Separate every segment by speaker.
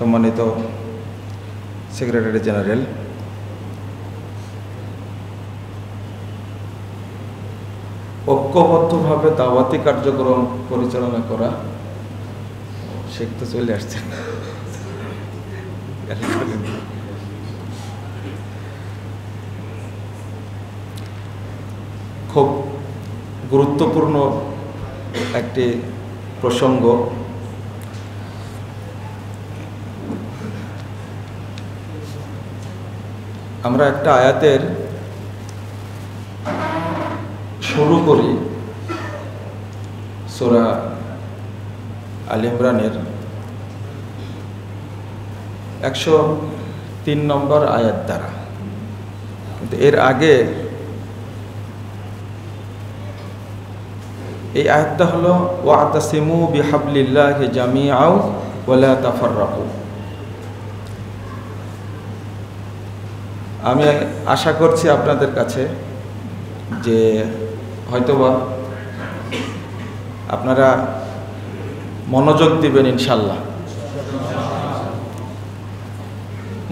Speaker 1: সম্মানিত secretary general ঐক্যবদ্ধভাবে দাওয়াতি কার্যক্রম পরিচালনা করা শেখ তো চলে আসছেন খুব গুরুত্বপূর্ণ একটি প্রসঙ্গ আমরা একটা আয়াতের শুরু করি। সোরা আল ইমরানের একশো তিন নম্বর আয়াত দ্বারা। কিন্তু এর আগে এই আয়াতটা হলো, ওয়াতাসিমু বিহাবলিল্লাহ জামিআউ ওয়ালা তাফাররাকু। আমি আশা করছি আপনাদের কাছে যে হয়তোবা আপনারা মনোযোগ দিবেন ইনশাল্লাহ।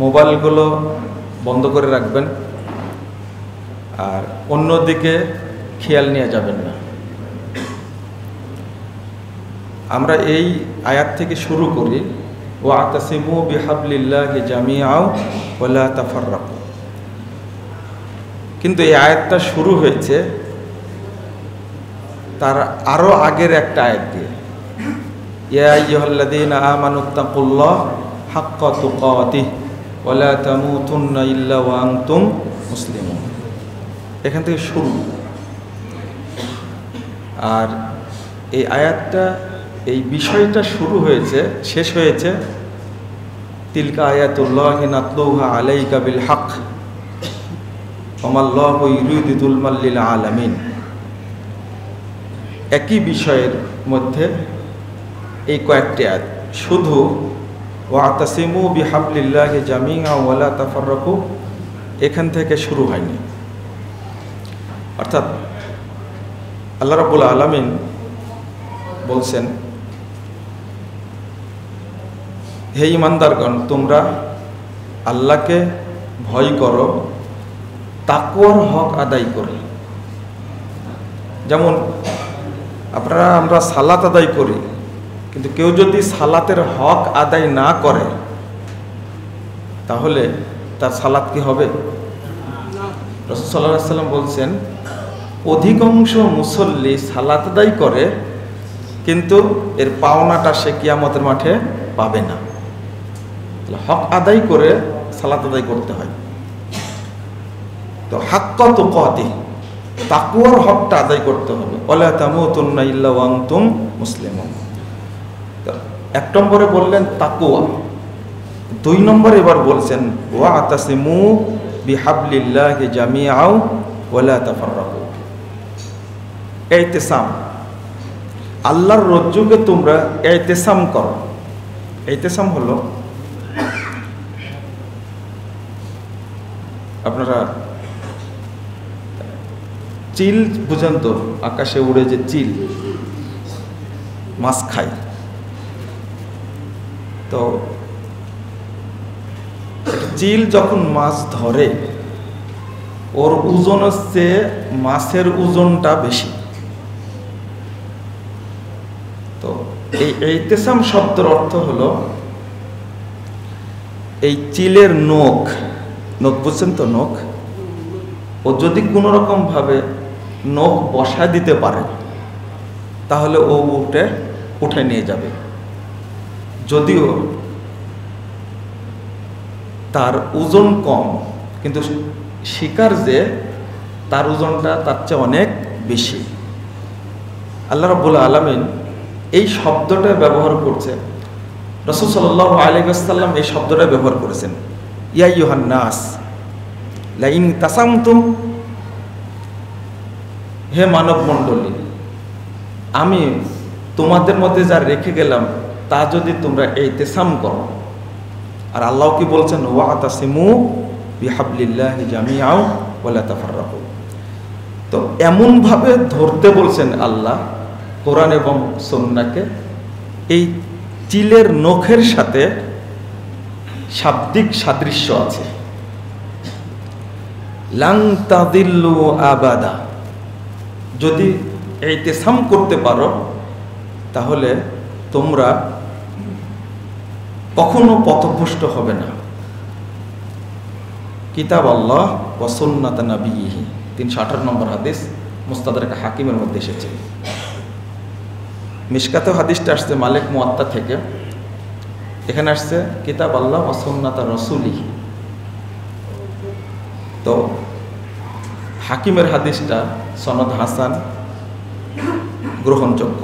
Speaker 1: মোবাইলগুলো বন্ধ করে রাখবেন আর অন্যদিকে খেয়াল নিয়ে যাবেন না। আমরা এই আয়াত থেকে শুরু করি ও আতাসিমু বিহাবলিল্লাহ জামিয়াও ওলা তাফাররাকু। কিন্তু এই আয়াতটা শুরু হয়েছে তার আরও আগের একটা আয়াত দিয়ে। মুসলিমুন। এখান থেকে শুরু। আর এই আয়াতটা, এই বিষয়টা শুরু হয়েছে, শেষ হয়েছে, তিলকা আয়াতুল্লাহ নাতলুহা আলাইকা বিল হক আলামিন। একই বিষয়ের মধ্যে এই কয়েকটি আয়াত। শুধু, ওয়াতাসিমু বিহাবলিল্লাহ জামিয়া ওয়ালা তাফাররাকু, এখান থেকে শুরু হয়নি। অর্থাৎ আল্লাহ রাবুল আলমিন বলছেন, হে ইমানদারগণ, তোমরা আল্লাহকে ভয় করো তাকুয়ার হক আদায় করে। যেমন, আপনারা, আমরা সালাত আদায় করি, কিন্তু কেউ যদি সালাতের হক আদায় না করে, তাহলে তার সালাত কি হবে? রসুল সাল্লাম বলছেন, অধিকাংশ মুসল্লি সালাত আদায় করে, কিন্তু এর পাওনাটা সে কিয়ামতের মাঠে পাবে না। হক আদায় করে সালাত আদায় করতে হয়। তো হাক্কা তো কতে তাকুয়ার হকটা আদায় করতে হবে। ওলা তামুতুন্না ইল্লা ওয়াংতুম মুসলিম এক নম্বরে বললেন তাকুয়া। দুই নম্বরে এবার বলছেন ওয়া আতাসিমু বিহাবলিল্লাহি জামিআউ ওয়ালা তাফাররাকু। এইতেসাম আল্লাহর রজ্জুকে তোমরা এইতেসাম করো। এইতেসাম হলো, আপনারা চিল বুঝেন তো আকাশে উড়ে যে চিল, মাছ খায়। তো চিল যখন মাছ ধরে, ওর ওজন হচ্ছে মাছের ওজনটা বেশি। তো এই এইতেসাম শব্দের অর্থ হলো, এই চিলের নখ নখ বুঝছেন তো নখ? ও যদি কোনো রকম ভাবে নখ বসা দিতে পারে, তাহলে ও উঠে উঠে নিয়ে যাবে। যদিও তার ওজন কম, কিন্তু শিকার যে তার ওজনটা তার চেয়ে অনেক বেশি। আল্লাহ রব্বুল আলমিন এই শব্দটা ব্যবহার করছে। রসুল সাল্লাহ আলিবাসাল্লাম এই শব্দটা ব্যবহার করেছেন। ইয়া ইউহান নাস, লাইন তাসামতুম হে মানব মণ্ডলী, আমি তোমাদের মধ্যে যা রেখে গেলাম, তা যদি তোমরা এই তেসাম করো। আর আল্লাহ কি বলছেন? তো এমনভাবে ধরতে বলছেন আল্লাহ কোরআন এবং সন্নাকে এই চিলের নখের সাথে শাব্দিক সাদৃশ্য আছে। লাং তাদিল্লু আবাদা। যদি এই তেসাম করতে পারো, তাহলে তোমরা কখনো পথভ্রষ্ট হবে না। কিতাব আল্লাহ ওসন্নাত নাবিহি তিনশো আঠারো নম্বর হাদিস মুস্তাদার হাকিমের মধ্যে এসেছে। মিসকাতেও হাদিসটা আসছে মালিক মুয়াত্তা থেকে। এখানে আসছে, কিতাব আল্লাহ ওসন্নাতা রসুলি তো হাকিমের হাদিসটা সনদ হাসান গ্রহণযোগ্য।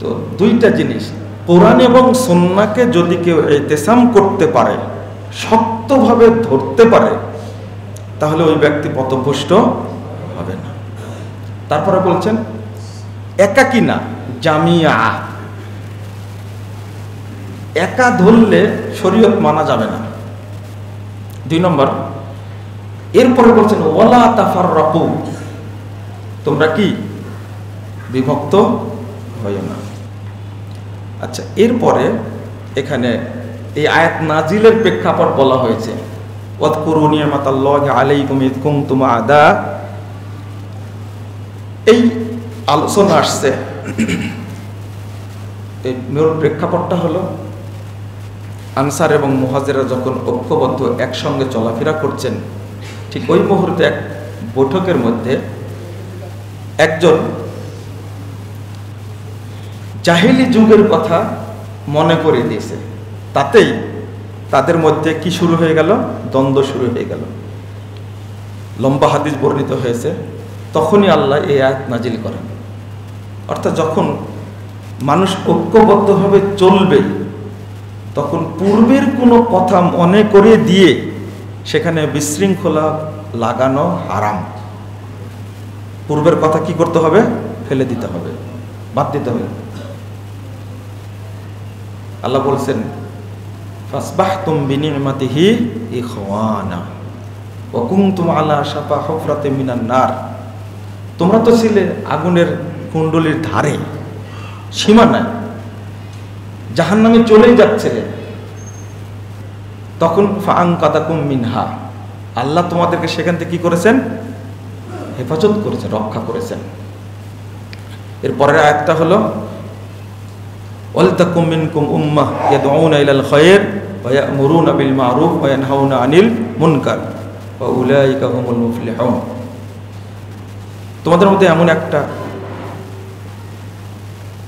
Speaker 1: তো দুইটা জিনিস, কোরআন এবং সন্নাকে যদি কেউ এতেসাম করতে পারে, শক্তভাবে ধরতে পারে, তাহলে ওই ব্যক্তি পথভ্রষ্ট হবে না। তারপরে বলছেন, একাকি না, জামিয়া। একা ধরলে শরীয়ত মানা যাবে না। দুই নম্বর এরপরে বলছেন ওলা তাফার রকু তোমরা কি বিভক্ত হয় না। আচ্ছা এরপরে এখানে এই আয়াত নাজিলের প্রেক্ষাপট বলা হয়েছে। আদা। এই আলোচনা আসছে। এই মূল প্রেক্ষাপটটা হলো, আনসার এবং মুহাজেরা যখন ঐক্যবদ্ধ একসঙ্গে চলাফেরা করছেন ঠিক ওই মুহূর্তে এক বৈঠকের মধ্যে একজন জাহিলি যুগের কথা মনে করে দিয়েছে। তাতেই তাদের মধ্যে কি শুরু হয়ে গেল? দ্বন্দ্ব শুরু হয়ে গেল। লম্বা হাদিস বর্ণিত হয়েছে, তখনই আল্লাহ এই আয়াত নাজিল করেন। অর্থাৎ যখন মানুষ ঐক্যবদ্ধভাবে চলবে, তখন পূর্বের কোনো কথা মনে করে দিয়ে সেখানে বিশৃঙ্খলা লাগানো হারাম। পূর্বের কথা কি করতে হবে? ফেলে দিতে হবে, বাদ দিতে হবে। আল্লাহ বলছেন, ফাসবাহতুম বিনিমাতিহি ইখওয়ানা ওয়া কুনতুম আলা শাফা হুফরাতে মিনান নার। তোমরা তো ছিলে আগুনের কুণ্ডলির ধারে, সীমা নাই। জাহান্নামে চলেই যাচ্ছিলে। তখন ফাং কাদাকুম মিনহা। আল্লাহ তোমাদেরকে সেখান থেকে কি করেছেন? হেফাজত করেছেন, রক্ষা করেছেন। এর পরের আয়াতটা হলো, ওয়ালতাকুম মিনকুম উম্মাহ ইয়াদউনা ইলাল খায়র ওয়া ইয়ামুরুনা বিল মারুফ ওয়া ইয়ানহাউনা আনিল মুনকার ওয়া উলাইকা হুমুল মুফলিহুন। তোমাদের মধ্যে এমন একটা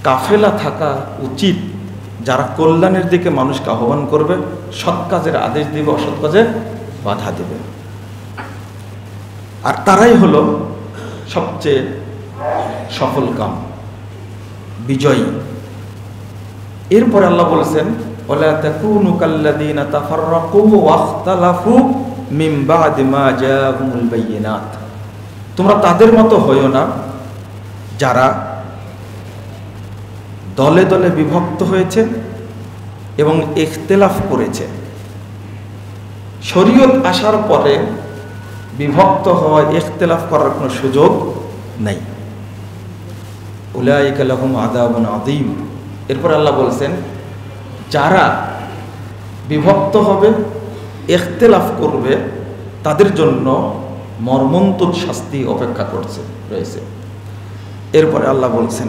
Speaker 1: কাফেলা থাকা উচিত যারা কল্যাণের দিকে মানুষকে আহ্বান করবে, সৎ কাজের আদেশ দিবে, অসৎ কাজে বাধা দেবে। আর তারাই হলো সবচেয়ে সফল কাম, বিজয়ী। এরপরে আল্লাহ বলেছেন তোমরা তাদের মতো হইও না যারা দলে দলে বিভক্ত হয়েছে এবং ইখতিলাফ করেছে। শরীয়ত আসার পরে বিভক্ত হওয়া, ইখতিলাফ করার কোনো সুযোগ নেই। উলাইকা লাহুম আযাবুন আযীম। এরপর আল্লাহ বলছেন, যারা বিভক্ত হবে, ইখতিলাফ করবে, তাদের জন্য মর্মন্তুদ শাস্তি অপেক্ষা করছে, রয়েছে। এরপরে আল্লাহ বলছেন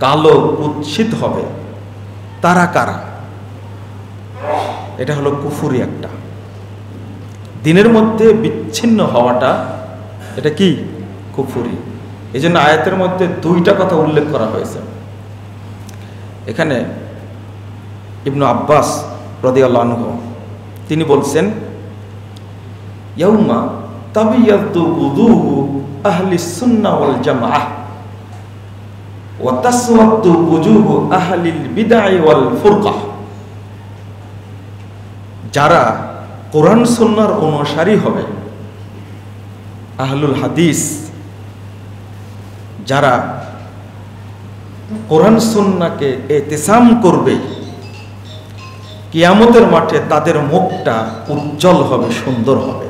Speaker 1: কালো কুৎসিত হবে। তারা কারা? এটা হলো কুফুরি একটা। দিনের মধ্যে বিচ্ছিন্ন হওয়াটা, এটা কি? কুফুরি। এই জন্য আয়াতের মধ্যে দুইটা কথা উল্লেখ করা হয়েছে। এখানে ইবনু আব্বাস রদিয়াল্লাহ তিনি বলছেন, ইয়াউমা তাবিয়াদু উযুহু আহলি সুন্নাহ ওয়াল জামাআহ। যারা কোরআন সন্ন্যার অনুসারী হবে, আহলুল হাদিস, যারা কোরআন সন্নাকে এতেসাম করবে, কিয়ামতের মাঠে তাদের মুখটা উজ্জ্বল হবে, সুন্দর হবে।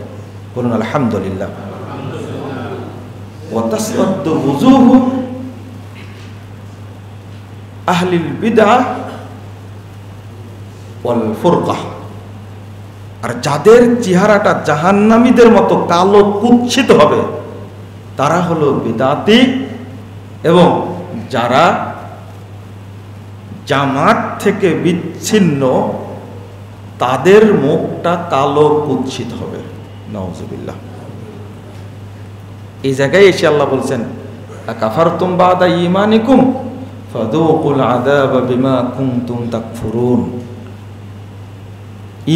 Speaker 1: বলুন, আলহামদুলিল্লাহ। আহলিল বিদআ ওয়াল ফুরকাহ। আর যাদের চেহারাটা জাহান্নামীদের মতো কালো কুচ্ছিত হবে, তারা হলো বিদাতি এবং যারা জামাত থেকে বিচ্ছিন্ন, তাদের মুখটা কালো কুৎসিত হবে। নওয়াজুবিল্লাহ এই জায়গায় এসে আল্লাহ বলছেন কাফার তুম বাদা ইমানিকুম ফাদুকুল আদাব বিমা কুনতুম তাকফুরুন।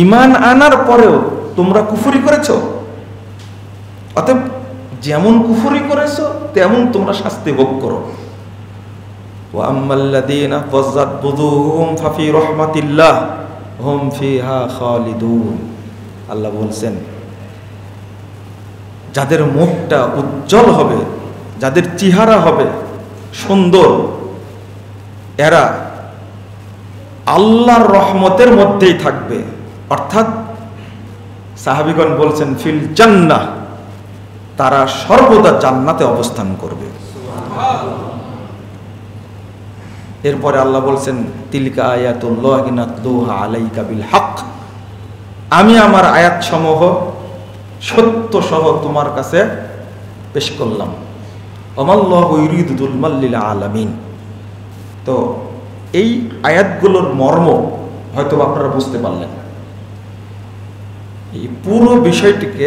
Speaker 1: ইমান আনার পরেও তোমরা কুফুরি করেছ। অতএব যেমন কুফুরি করেছ, তেমন তোমরা শাস্তি ভোগ করো। ওয়াম্মাল্লাযীনা ফাজ্জাত বুদুহুম ফাফি রাহমাতিল্লাহ, হুম ফিহা খালিদুন। আল্লাহ বলছেন, যাদের মুখটা উজ্জ্বল হবে, যাদের চেহারা হবে সুন্দর এরা আল্লাহর রহমতের মধ্যেই থাকবে। অর্থাৎ সাহাবিগণ বলছেন ফিল জান্নাহ তারা সর্বদা জান্নাতে অবস্থান করবে। এরপরে আল্লাহ বলছেন তিলকা আয়াতুল্লাহ আলাইকা বিল হক আমি আমার আয়াত সমূহ সত্য সহ তোমার কাছে পেশ করলাম। অমাল্লাহ ইরিদুল মাল্লিল আলামিন। তো এই আয়াতগুলোর মর্ম হয়তো আপনারা বুঝতে পারলেন এই পুরো বিষয়টিকে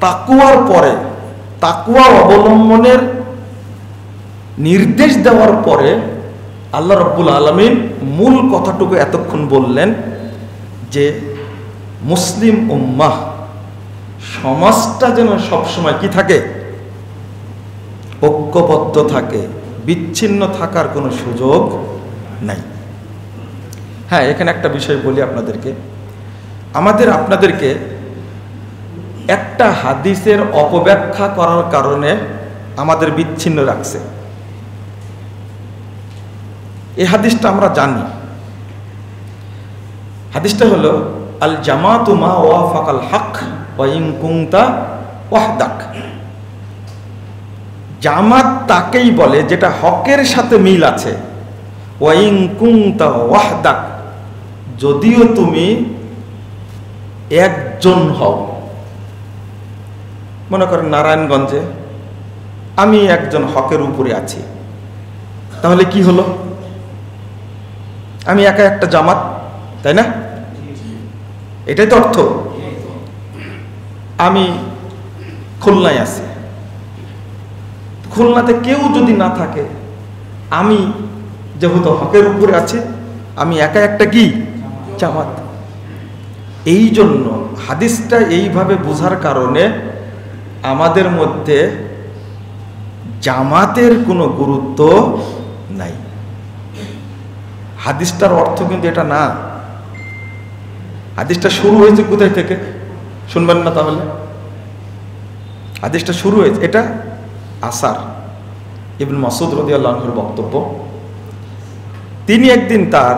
Speaker 1: তাকুয়ার পরে, তাকুয়া অবলম্বনের নির্দেশ দেওয়ার পরে আল্লাহ রব্বুল আলমিন মূল কথাটুকু এতক্ষণ বললেন যে, মুসলিম উম্মাহ সমাজটা যেন সবসময় কি থাকে? ঐক্যবদ্ধ থাকে। বিচ্ছিন্ন থাকার কোনো সুযোগ নাই। হ্যাঁ এখানে একটা বিষয় বলি আপনাদেরকে। আমাদের আপনাদেরকে একটা হাদিসের অপব্যাখ্যা করার কারণে আমাদের বিচ্ছিন্ন রাখছে। এই হাদিসটা আমরা জানি। হাদিসটা হলো আল জামাতু মা ওয়াফাকাল হক ওয়াইন কুংতা ওয়াহদাক। জামাত তাকেই বলে যেটা হকের সাথে মিল আছে। ওয়াইন কুংতা ওয়াহদাক, যদিও তুমি একজন হও। মনে করেন নারায়ণগঞ্জে আমি একজন হকের উপরে আছি। তাহলে কি হলো? আমি একা একটা জামাত, তাই না? এটাই তো অর্থ। আমি খুলনায় আছি। খুলনাতে কেউ যদি না থাকে, আমি যেহেতু হকের উপরে আছে, আমি একা একটা কি? জামাত। এই জন্য হাদিসটা এইভাবে বোঝার কারণে আমাদের মধ্যে জামাতের কোনো গুরুত্ব নাই। হাদিসটার অর্থ কিন্তু এটা না। হাদিসটা শুরু হয়েছে কোথায় থেকে? শুনবেন না তাহলে। হাদিসটা শুরু হয়েছে। এটা আসার, ইবন মাসুদ রদি আল্লাহর বক্তব্য। তিনি একদিন তার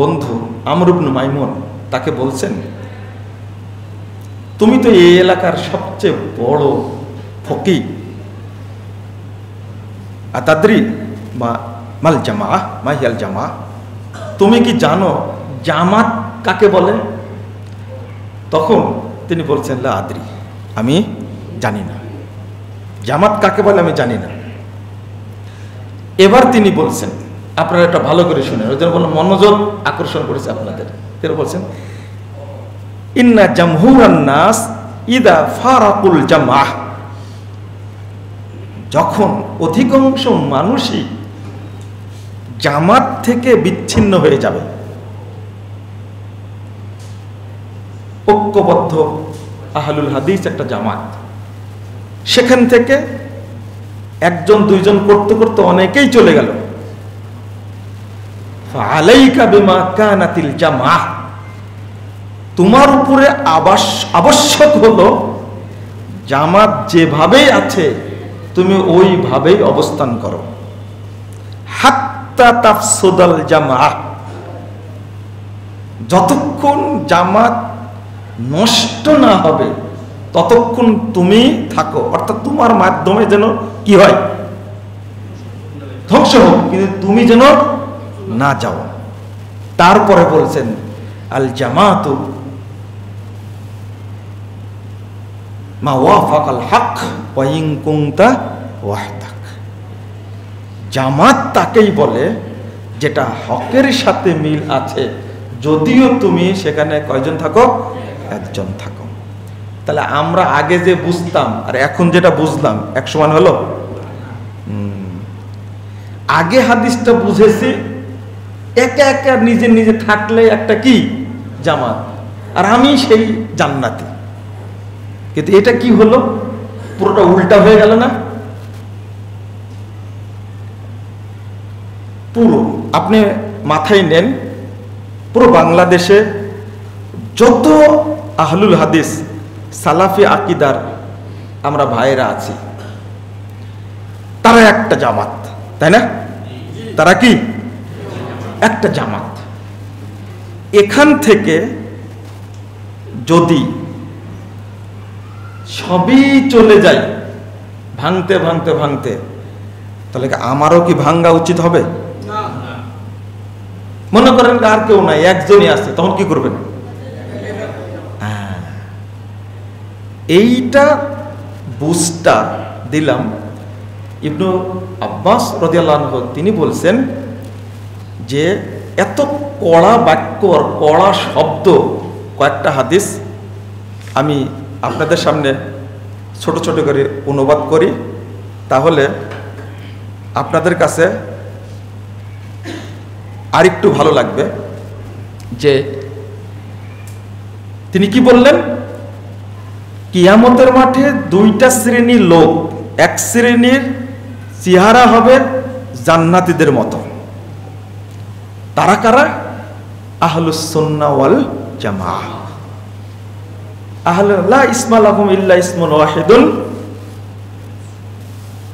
Speaker 1: বন্ধু আমরুবন মাইমুন তাকে বলছেন, তুমি তো এই এলাকার সবচেয়ে বড় ফকি, আতাদ্রি বা মাল জামা মাহিয়াল জামা তুমি কি জানো জামাত কাকে বলে? তখন তিনি বলছেন, লা আদ্রি, আমি জানি না। জামাত কাকে বলে আমি জানি না। এবার তিনি বলছেন, আপনারা এটা ভালো করে শুনেন, ওই জন্য মনোযোগ আকর্ষণ করেছে আপনাদের। তিনি বলছেন, ইন্না জামহুরান নাস ইদা ফারাকুল জামাহ যখন অধিকাংশ মানুষই জামাত থেকে বিচ্ছিন্ন হয়ে যাবে, ঐক্যবদ্ধ আহলুল হাদিস একটা জামাত সেখান থেকে একজন, দুইজন করতে করতে অনেকেই চলে গেল। তোমার উপরে আবাস, আবশ্যক হলো, জামাত যেভাবেই আছে, তুমি ওইভাবেই অবস্থান করো। হাত্তা তাফসুদাল জামা যতক্ষণ জামাত নষ্ট না হবে ততক্ষণ তুমি থাকো। অর্থাৎ তোমার মাধ্যমে যেন কি হয়? ধ্বংস হোক। কিন্তু তুমি যেন না যাও। তারপরে বলছেন, আল জামাতু মা ওয়াফাক আল ওয়াইং কুংতা ওয়াহদাক। জামাত তাকেই বলে, যেটা হকের সাথে মিল আছে, যদিও তুমি সেখানে কয়জন থাকো? একজন থাকো। তাহলে আমরা আগে যে বুঝতাম, আর এখন যেটা বুঝলাম, এক সমান হলো? আগে হাদিসটা বুঝেছি, একা একা নিজে নিজে থাকলে একটা কি? জামাত। আর আমি সেই জান্নাতি। কিন্তু এটা কি হলো? পুরোটা উল্টা হয়ে গেল না? পুরো। আপনি মাথায় নেন, পুরো বাংলাদেশে যত আহলুল হাদিস সালাফি আকিদার আমরা ভাইয়েরা আছি। তারা একটা জামাত তাই না? তারা কি? একটা জামাত। এখান থেকে যদি সবই চলে যায় ভাঙতে ভাঙতে ভাঙতে তাহলে কি আমারও কি ভাঙ্গা উচিত হবে? মনে করেন আর কেউ নাই একজনই আছে তখন কি করবেন? এইটা বুঝটা দিলাম। ইবনু আব্বাস রদিয়াল্লাহ তিনি বলছেন যে এত কড়া বাক্য কড়া শব্দ, কয়েকটা হাদিস আমি আপনাদের সামনে ছোট ছোট করে অনুবাদ করি। তাহলে আপনাদের কাছে আরেকটু ভালো লাগবে যে তিনি কি বললেন? কিয়ামতের মাঠে দুইটা শ্রেণির লোক, এক শ্রেণির চেহারা হবে জান্নাতীদের মতো। তারা কারা? আহলুসন্না ওয়াল জামা আহল, লা ইসমা লাহুম ইল্লা ইসমুন ওয়াহিদুন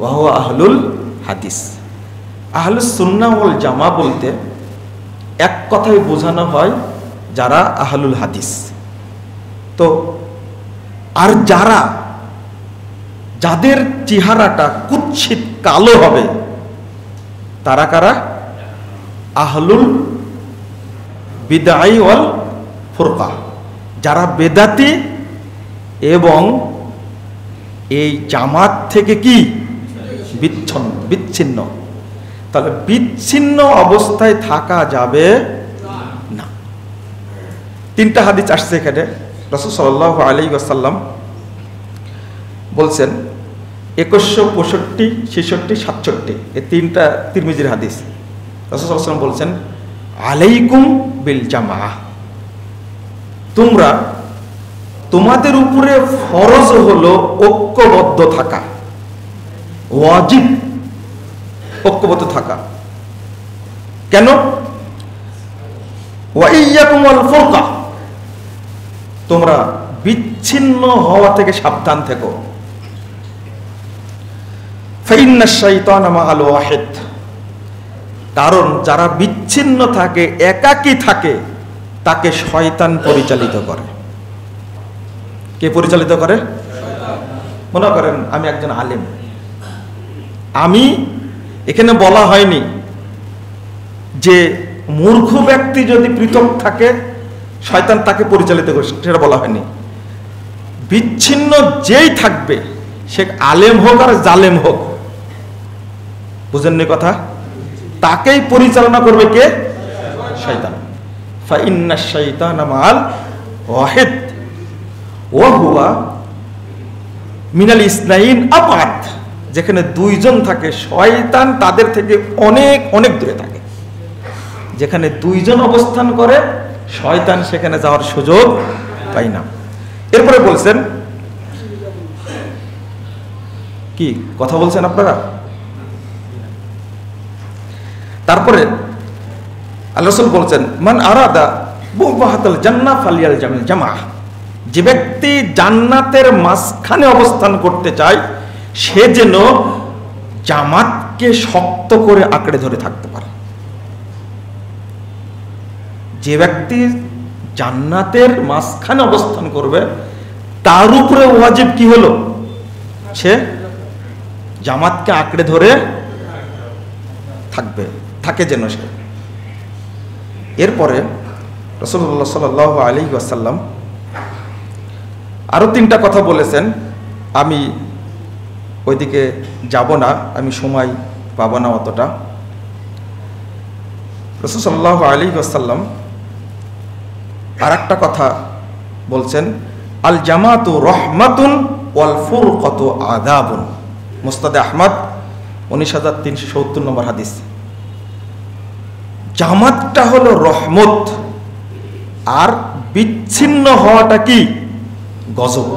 Speaker 1: ওয়া হুয়া আহলুল হাদিস। আহলুস সুন্নাহ ওয়াল জামা বলতে এক কথায় বোঝানো হয় যারা আহলুল হাদিস। তো আর যারা, যাদের চেহারাটা কুৎসিত কালো হবে, তারা কারা? আহলুল বিদাই ওয়াল ফুরকা। যারা বেদাতি এবং এই জামাত থেকে কি? বিচ্ছন্ন, বিচ্ছিন্ন। তাহলে বিচ্ছিন্ন অবস্থায় থাকা যাবে না। তিনটা হাদিস আসছে এখানে। রসুল সাল্লাহ আলী আসাল্লাম বলছেন, একুশশো পঁয়ষট্টি, ছেষট্টি, সাতষট্টি, এই তিনটা তিরমিজির হাদিস। রসুল সাল্লাম বলছেন, আলাইকুম বিল জামা তোমরা তোমাদের উপরে ফরজ হলো ঐক্যবদ্ধ থাকা। ওয়াজিব ঐক্যবদ্ধ থাকা। কেন? ওয়াইয়াকুম আল ফুরকা। তোমরা বিচ্ছিন্ন হওয়া থেকে সাবধান থেকো। কারণ যারা বিচ্ছিন্ন থাকে, একাকী থাকে, তাকে শয়তান পরিচালিত করে। কে পরিচালিত করে? মনে করেন, আমি একজন আলেম। আমি, এখানে বলা হয়নি যে মূর্খ ব্যক্তি যদি পৃথক থাকে শয়তান তাকে পরিচালিত করে সেটা বলা হয়নি। বিচ্ছিন্ন যেই থাকবে, সে আলেম হোক আর জালেম হোক। বুঝেননি কথা? তাকেই পরিচালনা করবে কে? শয়তান। ফাইন্না শৈতান মাল ওয়াহিদ। ও হুয়া মিনাল ইসনাইন আপাত যেখানে দুইজন থাকে, শয়তান তাদের থেকে অনেক অনেক দূরে থাকে। যেখানে দুইজন অবস্থান করে শয়তান সেখানে যাওয়ার সুযোগ পাই না। এরপরে বলছেন, কি কথা বলছেন আপনারা? তারপরে আল্লাহ বলছেন, মান আরাদা বহুবাহাতাল জান্না ফালিয়াল জামিল জামা যে ব্যক্তি জান্নাতের মাঝখানে অবস্থান করতে চায়, সে যেন জামাতকে শক্ত করে আঁকড়ে ধরে থাকতে পারে। যে ব্যক্তি জান্নাতের মাঝখানে অবস্থান করবে, তার উপরে ওয়াজিব কি হলো? সে জামাতকে আঁকড়ে ধরে থাকবে, থাকে যেন সে। এরপরে রসুল্লাহ সাল আলী আসাল্লাম আরও তিনটা কথা বলেছেন, আমি ওইদিকে যাব না, আমি সময় পাবো না অতটা। রসুল সাল্লাহ আলী আসাল্লাম আর একটা কথা বলছেন, আল জামাতু রহমাতুন ওয়াল ফুর কত আদাবুন মুস্তাদে আহমদ, উনিশ হাজার তিনশো সত্তর নম্বর হাদিস। জামাতটা হলো রহমত, আর বিচ্ছিন্ন হওয়াটা কি? গজব।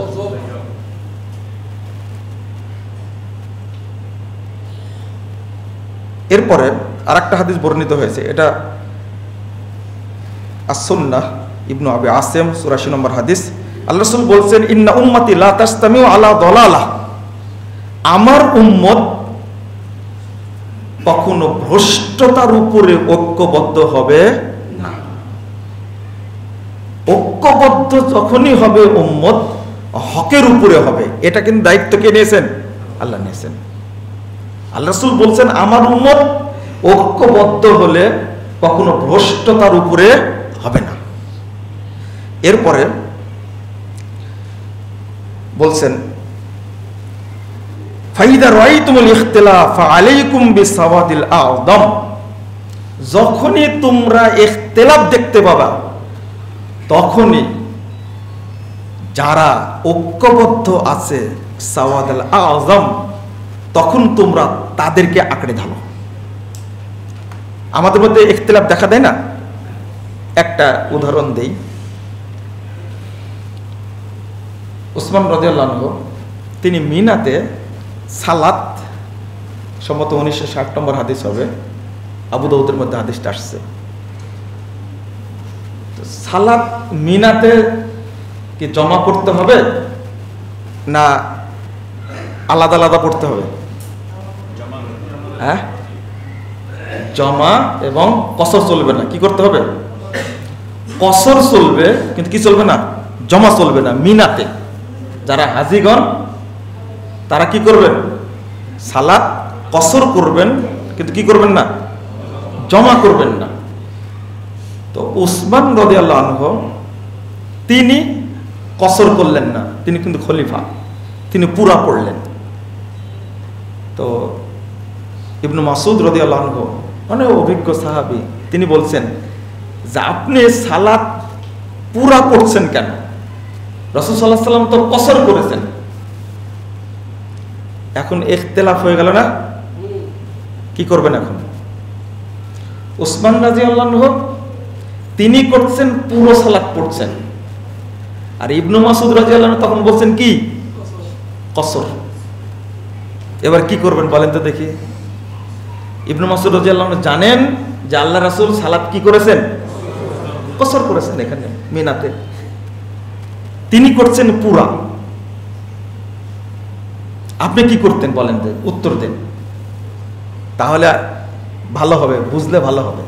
Speaker 1: এরপরে আর একটা হাদিস বর্ণিত হয়েছে, এটা আসন্না ইবনু আবি আসেম চুরাশি নম্বর হাদিস। আল্লাহ রসুল বলছেন, ইন্না উম্মতি লা আলা দলালা। আমার উম্মত কখনো ভ্রষ্টতার উপরে ঐক্যবদ্ধ হবে না। ঐক্যবদ্ধ যখনই হবে, উম্মত হকের উপরে হবে। এটা কিন্তু দায়িত্ব কে নিয়েছেন? আল্লাহ নিয়েছেন। আল্লাহ রসুল বলছেন, আমার উম্মত ঐক্যবদ্ধ হলে কখনো ভ্রষ্টতার উপরে হবে না। এরপরে বলছেন, ফাইদা রাইতুমুল ইখতিলাফ আলাইকুম বিসাওয়াদিল আদম। যখনই তোমরা ইখতিলাফ দেখতে পাবা, তখনই যারা ঐক্যবদ্ধ আছে সাওয়াদাল আজম তখন তোমরা তাদেরকে আঁকড়ে ধরো। আমাদের মধ্যে ইখতিলাফ দেখা দেয় না? একটা উদাহরণ দেই। উসমান রাজিয়াল্লাহ তিনি মিনাতে সালাত সম্ভবত উনিশশো ষাট নম্বর হাদিস হবে, আবু দাউদের মধ্যে হাদিসটা আসছে। সালাত মিনাতে কি জমা করতে হবে না আলাদা আলাদা পড়তে হবে? হ্যাঁ? জমা এবং কসর চলবে না, কি করতে হবে? কসর চলবে, কিন্তু কি চলবে না? জমা চলবে না, মিনাতে। যারা হাজিগণ, তারা কি করবেন? সালাদ কসর করবেন, কিন্তু কি করবেন না? জমা করবেন না। তো উসমান রদি আল্লাহ তিনি কসর করলেন না। তিনি কিন্তু খলিফা। তিনি পুরা পড়লেন। তো ইবনু মাসুদ রদি আল্লাহ অনেক অভিজ্ঞ সাহাবি, তিনি বলছেন যে আপনি সালাদ পুরা পড়ছেন কেন? রসুল সাল্লাহ সাল্লাম কসর করেছেন। এখন এখতেলাফ হয়ে গেল না? কি করবেন এখন? ওসমান রাজি আল্লাহ তিনি করছেন, পুরো সালাদ পড়ছেন। আর ইবনু মাসুদ রাজি আল্লাহ তখন বলছেন কি? কসর। এবার কি করবেন বলেন তো দেখি। ইবনু মাসুদ রাজি আল্লাহ জানেন যে আল্লাহ রাসুল সালাদ কি করেছেন? কসর করেছেন এখানে, মিনাতে। তিনি করছেন পুরা। আপনি কি করতেন বলেন উত্তর দেন। তাহলে ভালো হবে, বুঝলে ভালো হবে।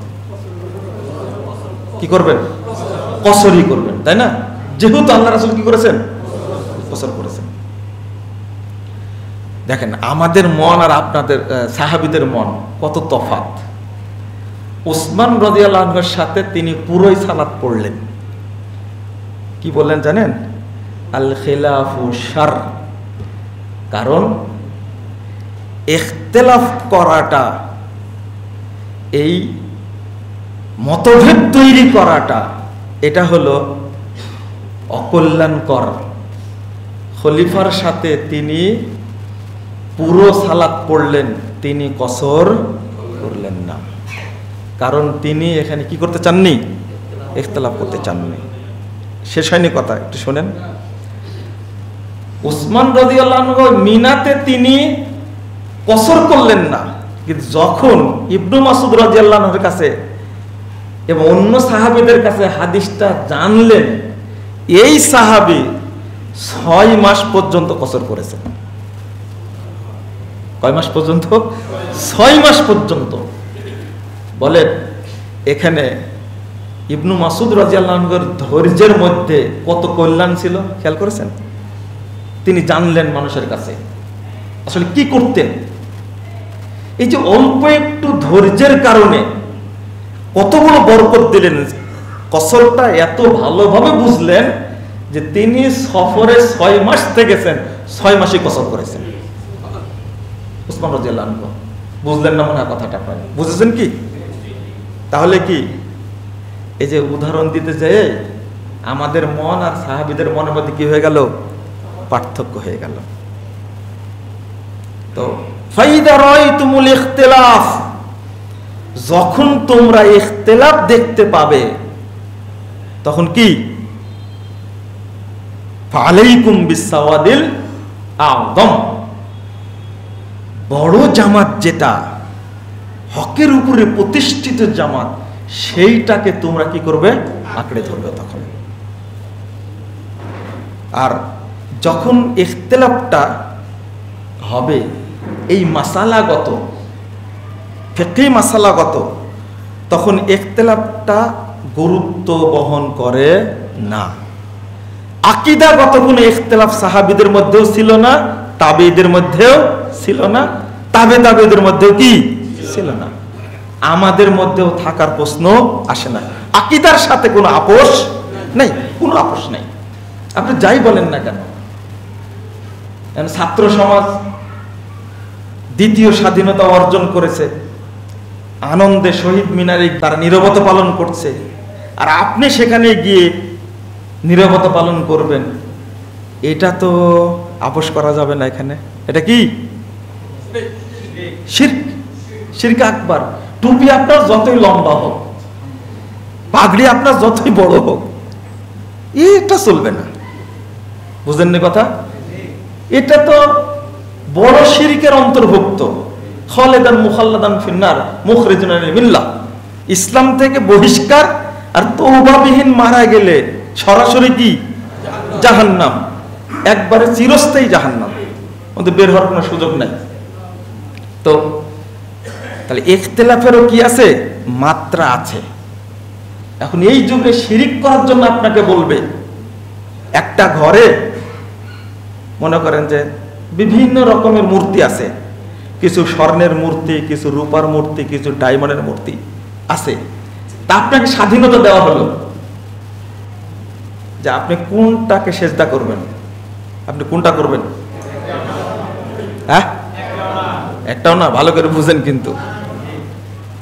Speaker 1: কি করবেন? কসরই করবেন, তাই না? যেহেতু আল্লাহ রাসুল কি করেছেন? কসর করেছেন। দেখেন, আমাদের মন আর আপনাদের সাহাবিদের মন কত তফাত ওসমান রদিয়ালের সাথে তিনি পুরোই সালাত পড়লেন। কি বললেন জানেন? আল খেলাফু সার কারণ এখতেলাফ করাটা, এই মতভেদ তৈরি করাটা, এটা হলো অকল্যাণকর। খলিফার সাথে তিনি পুরো সালাত পড়লেন, তিনি কসর করলেন না। কারণ তিনি এখানে কি করতে চাননি? ইখতলাফ করতে চাননি। শেষ হয়নি কথা, একটু শোনেন। উসমান রদি মিনাতে তিনি কসর করলেন না। কিন্তু যখন ইবনু মাসুদ রাজি আল্লাহর কাছে এবং অন্য সাহাবিদের কাছে হাদিসটা জানলেন, এই সাহাবি ছয় মাস পর্যন্ত কসর করেছেন কয় মাস পর্যন্ত? ছয় মাস পর্যন্ত। বলেন, এখানে ইবনু মাসুদ রাজিয়াল্লাহর ধৈর্যের মধ্যে কত কল্যাণ ছিল? খেয়াল করেছেন? তিনি জানলেন মানুষের কাছে। আসলে কি করতেন? এই যে অল্প একটু ধৈর্যের কারণে কতগুলো বরকত দিলেন। কসরটা এত ভালোভাবে বুঝলেন যে তিনি সফরে ছয় মাস থেকেছেন, ছয় মাসে কসর করেছেন। উসমান রাজিয়াল্লাহ বুঝলেন না মনে হয় কথাটা আপনারা? বুঝেছেন কি? তাহলে কি? এই যে উদাহরণ দিতে যেয়ে আমাদের মন আর সাহাবিদের মনের মধ্যে কি হয়ে গেল? পার্থক্য হয়ে গেল। তো তুমুল ইখতিলাফ, যখন তোমরা ইখতিলাফ দেখতে পাবে, তখন কি? ফালাইকুম বিসাওয়াদিল আদম বড় জামাত যেটা, হকের উপরে প্রতিষ্ঠিত জামাত, সেইটাকে তোমরা কি করবে? আঁকড়ে ধরবে তখন। আর যখন ইখতলাফটা হবে, এই মাসালাগত ফেকি মাসালাগত, তখন ইখতলাফটা গুরুত্ব বহন করে না। আকিদাগত কোনো ইখতলাফ সাহাবিদের মধ্যেও ছিল না, তাবেদের মধ্যেও ছিল না, তাবে তাবেদের মধ্যেও কি? ছিল না। আমাদের মধ্যেও থাকার প্রশ্ন আসে না। আকিদার সাথে কোনো আপোষ নেই? কোনো আপোষ নেই। আপনি যাই বলেন না কেন ছাত্র সমাজ দ্বিতীয় স্বাধীনতা অর্জন করেছে। আনন্দে শহীদ মিনারে তারা নিরবতা পালন করছে। আর আপনি সেখানে গিয়ে নিরবতা পালন করবেন। এটা তো আপোষ করা যাবে না এখানে। এটা কি? আকবার। টুপি আপনার যতই লম্বা হোক, পাগড়ি আপনার যতই বড় হোক, এটা চলবে না। বুঝলেন কথা? এটা তো বড় শিরিকের অন্তর্ভুক্ত। খলেদান মুখাল্লাদান ফিন্নার, মুখরেজুন মিল্লা ইসলাম থেকে বহিষ্কার আর তৌবাবিহীন মারা গেলে সরাসরি কি? জাহান্নাম। একবারে চিরস্থায়ী জাহান্নাম। ওদের বের হওয়ার কোনো সুযোগ নাই। তো, তাহলে ইখতলাফেরও কি আছে? মাত্রা আছে। এখন এই যুগে শিরিক করার জন্য আপনাকে বলবে, একটা ঘরে মনে করেন যে বিভিন্ন রকমের মূর্তি আছে। কিছু স্বর্ণের মূর্তি কিছু রূপার মূর্তি কিছু ডায়মন্ডের মূর্তি আছে। তা আপনাকে স্বাধীনতা দেওয়া হলো। যে আপনি কোনটাকে সেজদা করবেন? আপনি কোনটা করবেন? হ্যাঁ? একটাও না ভালো করে বুঝেন কিন্তু।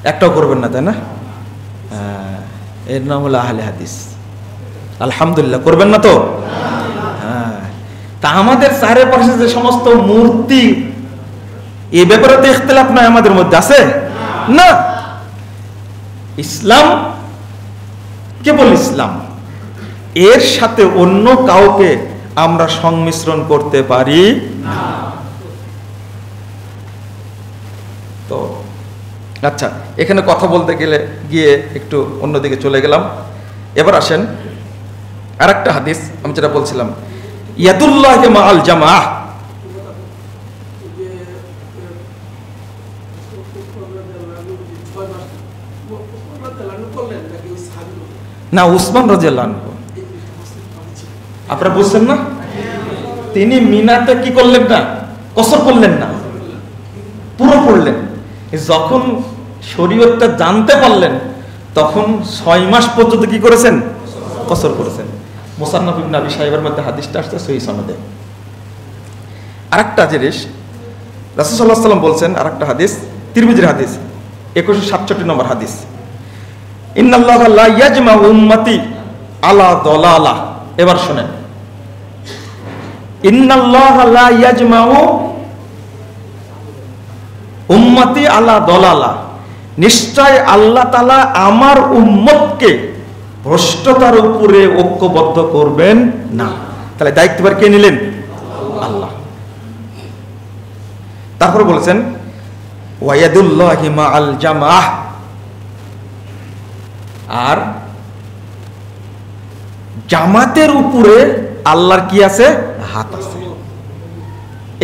Speaker 1: একটাও করবেন না তাই না? হ্যাঁ, এর নাম হলো আহলে হাদিস। আলহামদুলিল্লাহ করবেন না তো? তা আমাদের চারিপাশে যে সমস্ত মূর্তি, এ ব্যাপারে তো ইখতলাফ নয় আমাদের মধ্যে, আছে? না। ইসলাম? কেবল ইসলাম। এর সাথে অন্য কাউকে আমরা সংমিশ্রণ করতে পারি? তো আচ্ছা এখানে কথা বলতে গেলে গিয়ে একটু অন্যদিকে চলে গেলাম। এবার আসেন। আর একটা হাদিস, আমি যেটা বলছিলাম ইয়াদুল্লাহ মা আল জামা না, উসমান রাজিয়াল্লাহ আপনারা বুঝছেন না? তিনি মিনাতে কি করলেন না? কসর করলেন না। পুরো করলেন যখন শরীয়তটা জানতে পারলেন, তখন ছয় মাস পর্যন্ত কি করেছেন? কসর করেছেন। মোসান্নফ সাহেবের মধ্যে হাদিসটা আসছে, সহি সনদে। আরেকটা জিনিস, রাসূল সাল্লাল্লাহু সাল্লাম বলছেন, আরেকটা হাদিস, তিরমিজির হাদিস 2167 নম্বর হাদিস। উম্মতি আলা দলালা। এবার শুনেন। উম্মতি আলা নিশ্চয় আল্লাহ তালা আমার উম্মতকে ভ্রষ্টতার উপরে ঐক্যবদ্ধ করবেন না। তাহলে দায়িত্ববার কে নিলেন? আল্লাহ। তারপর বলেছেন জামাহ আর জামাতের উপরে আল্লাহর কি আছে? হাত আছে।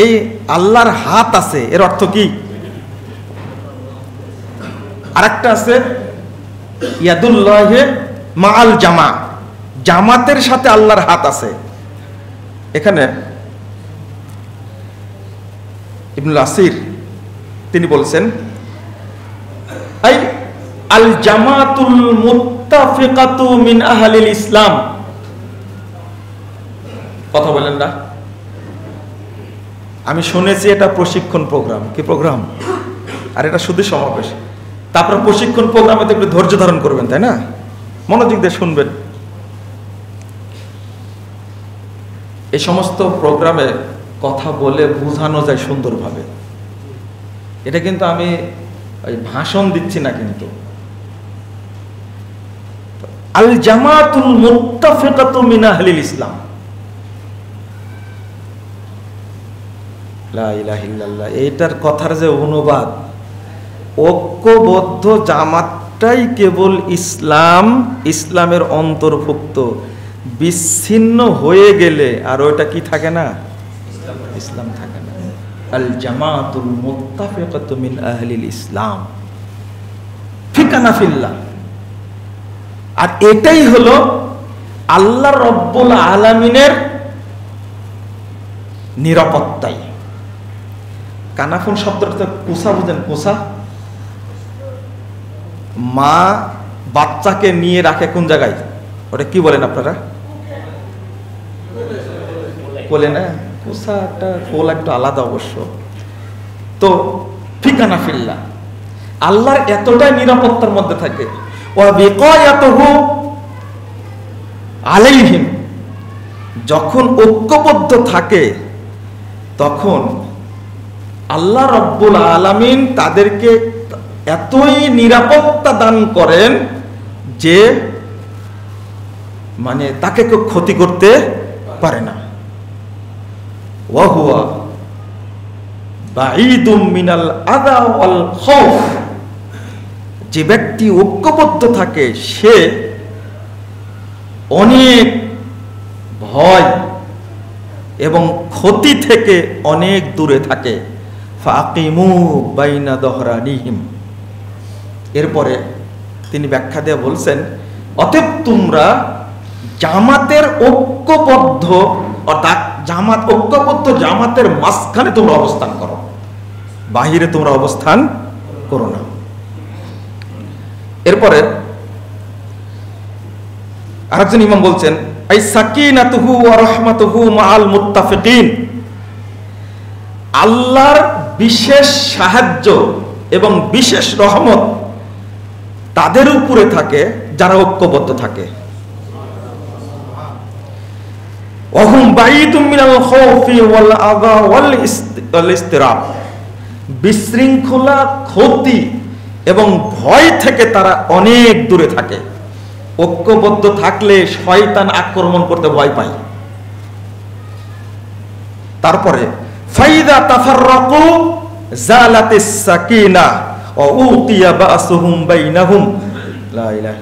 Speaker 1: এই আল্লাহর হাত আছে, এর অর্থ কি? আরেকটা আছে, ইয়াদুল্লাহে মাল জামা। জামাতের সাথে আল্লাহর হাত আছে। এখানে ইবনুল আসির, তিনি বলছেন আল জামাতুল মুত্তাফিকাতু মিন আহলিল ইসলাম। কথা বলেন না। আমি শুনেছি এটা প্রশিক্ষণ প্রোগ্রাম। কি প্রোগ্রাম? আর এটা শুধু সমাবেশ। তারপর প্রশিক্ষণ প্রোগ্রামে তো একটু ধৈর্য ধারণ করবেন, তাই না? মনোযোগ দিয়ে শুনবেন। এই সমস্ত প্রোগ্রামে কথা বলে বোঝানো যায় সুন্দরভাবে। এটা কিন্তু আমি ভাষণ দিচ্ছি না কিন্তু। আল জামাতুল মুত্তাফিকাতু মিন আহলিল ইসলাম। লা ইলাহা ইল্লাল্লাহ, এইটার কথার যে অনুবাদ, ঐক্যবদ্ধ জামাতটাই কেবল ইসলাম, ইসলামের অন্তর্ভুক্ত। বিচ্ছিন্ন হয়ে গেলে, আর ওইটা কি থাকে না? ইসলাম থাকে না। আল জামাতুল মুত্তাফিকাতু মিন আহলিল ইসলাম। ফিকানা ফিল্লাহ। আর এটাই হলো আল্লাহ রব্বুল আলামিনের নিরাপত্তাই। কানাফুন শব্দটা কুসা বুঝেন? কুসা? মা বাচ্চাকে নিয়ে রাখে কোন জায়গায়? ওটা কি বলেন আপনারা? কোলে না? কুসা একটা কোল একটা আলাদা অবশ্য। তো ঠিকানা ফিল্লা। আল্লাহর এতটাই নিরাপত্তার মধ্যে থাকে। আলাইহিম। যখন ঐক্যবদ্ধ থাকে, তখন আল্লাহ রব্বুল আলামিন তাদেরকে এতই নিরাপত্তা দান করেন যে মানে তাকে কেউ ক্ষতি করতে পারে না। ওয়াহুয়া মিনাল আদা খাউফ। যে ব্যক্তি ঐক্যবদ্ধ থাকে, সে অনেক ভয় এবং ক্ষতি থেকে অনেক দূরে থাকে। ফাকিমু বাইনা দহরানিহিম। এরপরে তিনি ব্যাখ্যা দিয়ে বলছেন, অতএব তোমরা জামাতের ঐক্যবদ্ধ, অর্থাৎ জামাত, ঐক্যবদ্ধ জামাতের মাঝখানে তোমরা অবস্থান করো। বাহিরে তোমরা অবস্থান করো না। এরপরে আরেকজন ইমাম বলছেন, আই সাকিনাতুহু ওয়া রাহমাতুহু মাআল মুত্তাফিকিন। আল্লাহর বিশেষ সাহায্য এবং বিশেষ রহমত তাদের উপরে থাকে, যারা ঐক্যবদ্ধ থাকে। বিশৃঙ্খলা, ক্ষতি এবং ভয় থেকে তারা অনেক দূরে থাকে। ঐক্যবদ্ধ থাকলে শয়তান আক্রমণ করতে ভয় পায়। তারপরে, ফাইদা তাফাররাকু জালাতিস সাকিনা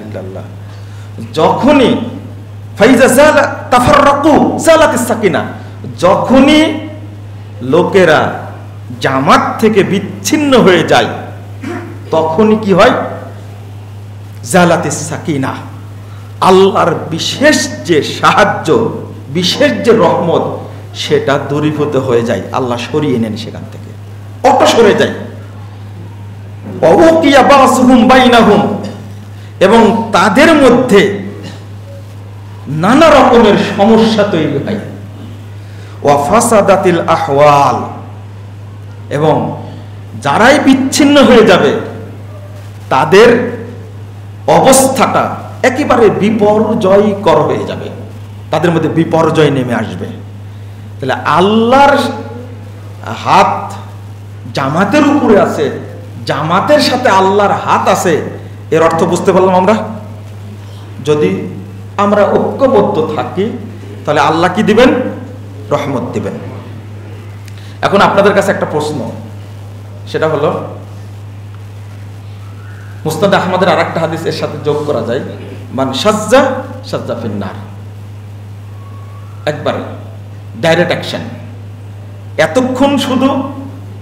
Speaker 1: ইল্লাল্লাহ। যখনই যখনই লোকেরা জামাত থেকে বিচ্ছিন্ন হয়ে যায়, তখনই কি হয়? জালাতিস সাকিনা আল্লাহর বিশেষ যে সাহায্য, বিশেষ যে রহমত, সেটা দূরীভূত হয়ে যায়। আল্লাহ সরিয়ে নেন সেখান থেকে। অত সরে যায়। এবং তাদের মধ্যে নানা রকমের সমস্যা তৈরি হয়। ওয়াফাসাদাতিল আহওয়াল। এবং যারাই বিচ্ছিন্ন হয়ে যাবে, তাদের অবস্থাটা একেবারে বিপর্যয়কর হয়ে যাবে। তাদের মধ্যে বিপর্যয় নেমে আসবে। তাহলে আল্লাহর হাত জামাতের উপরে আছে জামাতের সাথে আল্লাহর হাত আছে, এর অর্থ বুঝতে পারলাম আমরা? যদি আমরা ঐক্যবদ্ধ থাকি, তাহলে আল্লাহ কি দিবেন? রহমত দিবেন। এখন আপনাদের কাছে একটা প্রশ্ন, সেটা হলো, মুস্তাদ আহমদের আর একটা হাদিস এর সাথে যোগ করা যায়, মান সাজ্জা সাজ্জা ফিন্নার। একবার ডাইরেক্ট অ্যাকশন এতক্ষণ শুধু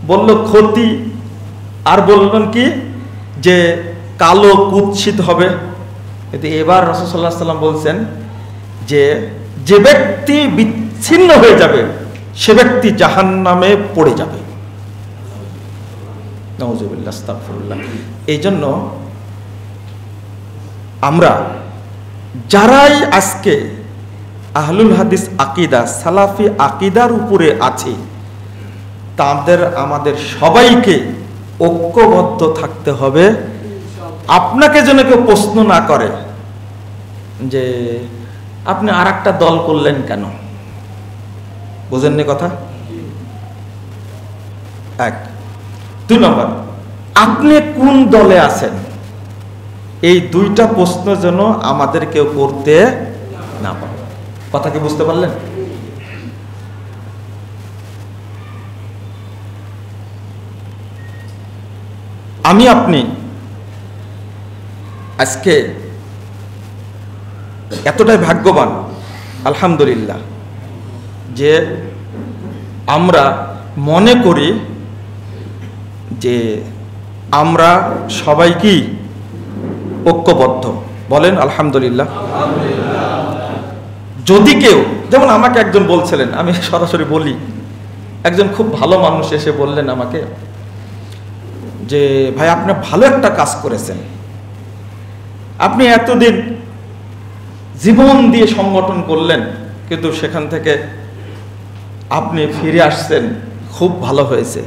Speaker 1: বলল ক্ষতি আর বললেন কি যে কালো কুৎসিত হবে। কিন্তু এবার রসদাল্লাহ সাল্লাম বলছেন যে যে ব্যক্তি বিচ্ছিন্ন হয়ে যাবে, সে ব্যক্তি জাহান নামে পড়ে যাবে। এই জন্য আমরা যারাই আজকে আহলুল হাদিস আকিদা, সালাফি আকিদার উপরে আছে, তাদের, আমাদের সবাইকে ঐক্যবদ্ধ থাকতে হবে। আপনাকে যেন কেউ প্রশ্ন না করে যে, আপনি আর দল করলেন কেন? বুঝেননি কথা? এক। দুই নম্বর, আপনি কোন দলে আছেন? এই দুইটা প্রশ্ন যেন আমাদের কেউ করতে না পারে। কথা কি বুঝতে পারলেন? আমি আপনি। আজকে এতটাই ভাগ্যবান, আলহামদুলিল্লাহ, যে আমরা মনে করি যে আমরা সবাই কি ঐক্যবদ্ধ। বলেন, আলহামদুলিল্লাহ। যদি কেউ, যেমন আমাকে একজন বলছিলেন, আমি সরাসরি বলি, একজন খুব ভালো মানুষ এসে বললেন আমাকে যে, ভাই, আপনি ভালো একটা কাজ করেছেন। আপনি এতদিন জীবন দিয়ে সংগঠন করলেন, কিন্তু সেখান থেকে আপনি ফিরে আসছেন, খুব ভালো হয়েছে।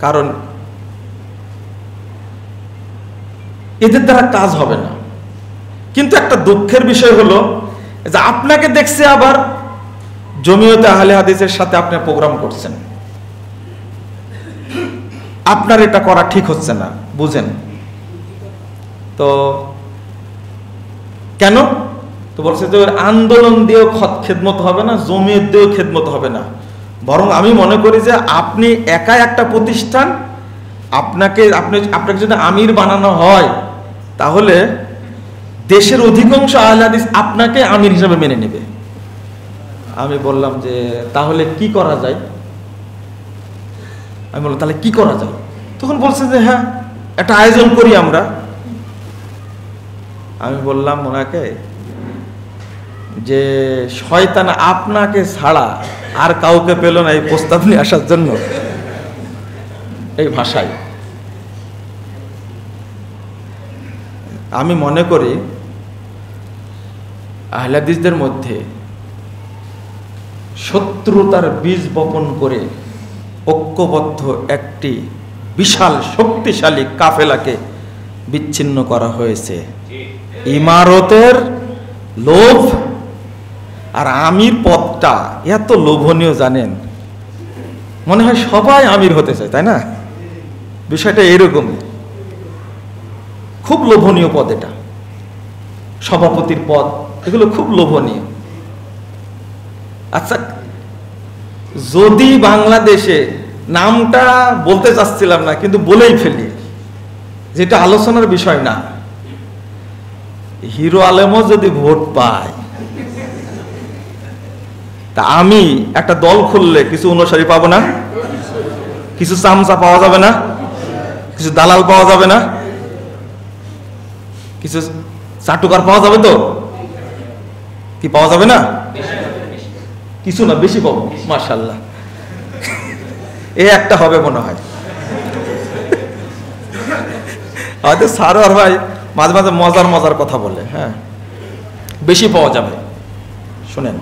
Speaker 1: কারণ এদের দ্বারা কাজ হবে না। কিন্তু একটা দুঃখের বিষয় হলো যে, আপনাকে দেখছে আবার জমিয়তে আহলে হাদিসের সাথে আপনি প্রোগ্রাম করছেন। আপনার এটা করা ঠিক হচ্ছে না, বুঝেন? তো কেন? তো বলছে যে আন্দোলন দিয়েও খেদমত হবে না, জমিয়ত দিয়েও খেদমত হবে না। বরং আমি মনে করি যে আপনি একা একটা প্রতিষ্ঠান, আপনাকে, আপনি, আপনাকে যদি আমির বানানো হয়, তাহলে দেশের অধিকাংশ আহলে হাদিস আপনাকে আমির হিসাবে মেনে নেবে। আমি বললাম যে তাহলে কি করা যায়? আমি বললাম, তাহলে কি করা যায়? তখন বলছে যে হ্যাঁ একটা আয়োজন করি আমরা। আমি বললাম ওনাকে যে, শয়তান আপনাকে ছাড়া আর কাউকে পেল না এই প্রস্তাব নিয়ে আসার জন্য। এই ভাষায়। আমি মনে করি আহলাদিসদের মধ্যে শত্রুতার বীজ বপন করে ঐক্যবদ্ধ একটি বিশাল শক্তিশালী কাফেলাকে বিচ্ছিন্ন করা হয়েছে। ইমারতের লোভ আর আমির পদটা এত লোভনীয় জানেন? মনে হয় সবাই আমির হতে চায়, তাই না? বিষয়টা এরকম খুব লোভনীয় পদ এটা। সভাপতির পদ, এগুলো খুব লোভনীয়। আচ্ছা যদি বাংলাদেশে নামটা বলতে চাচ্ছিলাম না, কিন্তু বলেই ফেলি। যেটা আলোচনার বিষয় না। হিরো আলেমও যদি ভোট পায়, তা আমি একটা দল খুললে কিছু অনুসারী পাবো না? কিছু চামচা পাওয়া যাবে না? কিছু দালাল পাওয়া যাবে না? কিছু চাটুকার পাওয়া যাবে তো? কি পাওয়া যাবে না? কিছু না, বেশি পাবো মার্শাল্লাহ এ একটা হবে মনে হয়। হয়তো সারোয়ার ভাই মাঝে মাঝে মজার মজার কথা বলে হ্যাঁ। বেশি পাওয়া যাবে। শুনেন,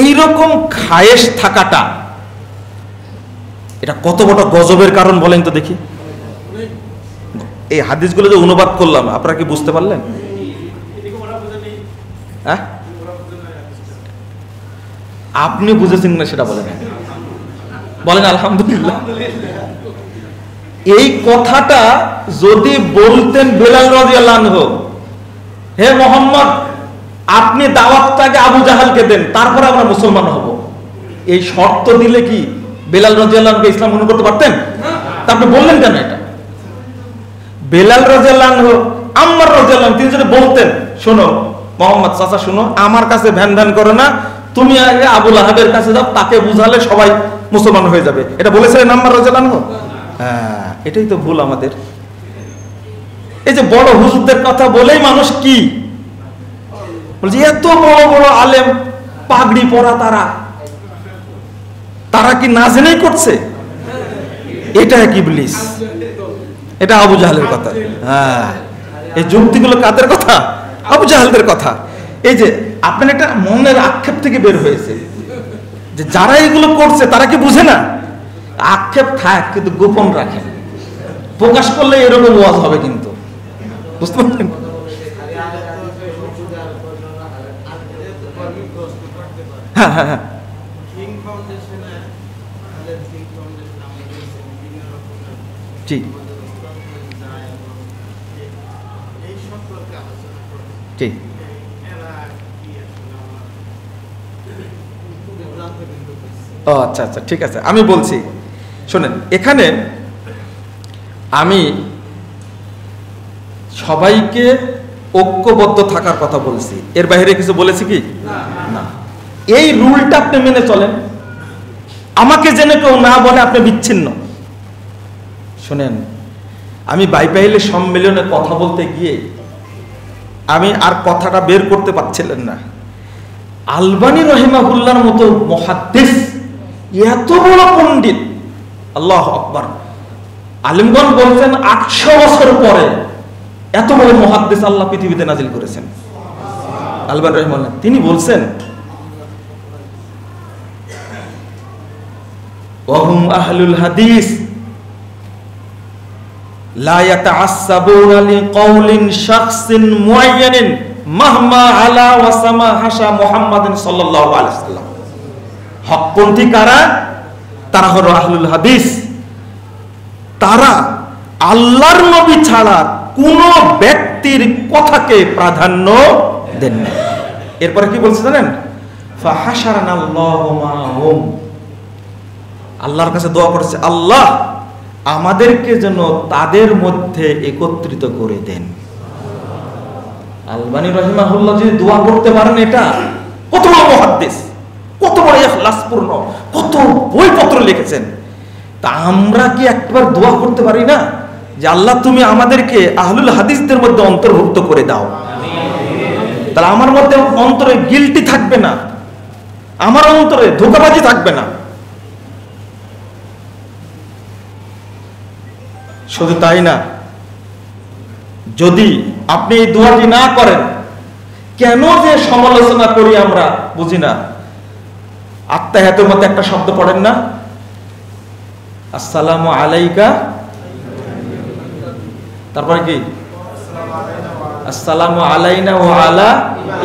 Speaker 1: এইরকম খায়েশ থাকাটা, এটা কত বড় গজবের কারণ বলেন তো দেখি। এই হাদিসগুলো যে অনুবাদ করলাম, আপনারা কি বুঝতে পারলেন? হ্যাঁ? আপনি বুঝেছেন না সেটা বলেন। বলেন আলহামদুলিল্লাহ। এই কথাটা যদি বলতেন বেলাল রাজিয়াল্লাহ হে মোহাম্মদ, আপনি দাওয়াতটাকে আবু জাহালকে দেন, তারপর আমরা মুসলমান হব। এই শর্ত দিলে কি বেলাল রাজিয়াল্লাহকে ইসলাম গ্রহণ করতে পারতেন? তা আপনি বললেন কেন এটা? বেলাল রাজাল্লাহ আম্মার রাজাল্লাহ তিনি যদি বলতেন, শোনো, মোহাম্মদ চাচা, শোনো, আমার কাছে ভ্যান ভ্যান করো না, তুমি আগে আবুল আহাবের কাছে যাও, তাকে বুঝালে সবাই মুসলমান হয়ে যাবে। এটা বলেছিলেন আম্মার রাজাল্লাহ হ্যাঁ এটাই তো ভুল আমাদের। এই যে বড় হুজুরদের কথা বলেই মানুষ কি? বলছে, এত বড় বড় আলেম, পাগড়ি পরা তারা। তারা কি না জেনেই করছে? এটা কি বলিস এটা আবু জাহালের কথা। হ্যাঁ এই যুক্তিগুলো কাদের কথা? আবু জাহালদের কথা। এই যে, আপনার একটা মনের আক্ষেপ থেকে বের হয়েছে। যে যারা এগুলো করছে, তারা কি বুঝে না? আক্ষেপ থাক, কিন্তু গোপন রাখেন প্রকাশ করলে এরকম ওয়াজ হবে কিন্তু। বুঝতে পারছেন? হ্যাঁ হ্যাঁ হ্যাঁ। জি জি ও আচ্ছা আচ্ছা ঠিক আছে, আমি বলছি, শোনেন, এখানে আমি সবাইকে ঐক্যবদ্ধ থাকার কথা বলছি। এর বাইরে কিছু বলেছি কি? না। এই রুলটা আপনি মেনে চলেন। আমাকে জেনে কেউ না বলে আপনি বিচ্ছিন্ন। শোনেন, আমি বাইপাইলে সম্মেলনে কথা বলতে গিয়ে আমি আর কথাটা বের করতে পারছিলেন না। আলবানি রহিমাহুল্লার মতো মহাদ্দেশ এত বড় পন্ডিত আল্লাহ আকবর। আলিমগন বলছেন, আটশো বছর পরে এত বড় মহাদ্দেশ আল্লাহ পৃথিবীতে নাজিল করেছেন। আলবান রহমান তিনি বলছেন, ওহম আহলুল হাদিস লা ইয়াতাআসসাবুনা লিকাউলিন শাখসিন মুআয়্যানিন মাহমা আলা ওয়া হাসা মুহাম্মাদিন সাল্লাল্লাহু আলাইহি ওয়াসাল্লাম। হকপন্থী কারা? তারা হলো আহলুল হাদিস। তারা আল্লাহর নবী ছাড়া কোন ব্যক্তির কথাকে প্রাধান্য দেন না। এরপরে কি বলছে জানেন? আল্লাহর কাছে দোয়া করেছে, আল্লাহ, আমাদেরকে যেন তাদের মধ্যে একত্রিত করে দেন। আলবানী রহিমাহুল্লাহ যদি দোয়া করতে পারেন এটা কত মহাদ্দেশ। কত বড় এখলাসপূর্ণ কত বইপত্র লিখেছেন। তা আমরা কি একবার দোয়া করতে পারি না? যে আল্লাহ তুমি আমাদেরকে আহলুল হাদিসদের মধ্যে অন্তর্ভুক্ত করে দাও। তাহলে আমার মধ্যে অন্তরে গিলটি থাকবে না। আমার অন্তরে ধোকাবাজি থাকবে না। শুধু তাই না, যদি আপনি এই দোয়াটি না করেন, কেন যে সমালোচনা করি আমরা, বুঝি না। আত্মাহাতের মধ্যে একটা শব্দ পড়েন না। আসসালামু আলাইকা। তারপরে কি? আসসালামু আলাইনা ও আলা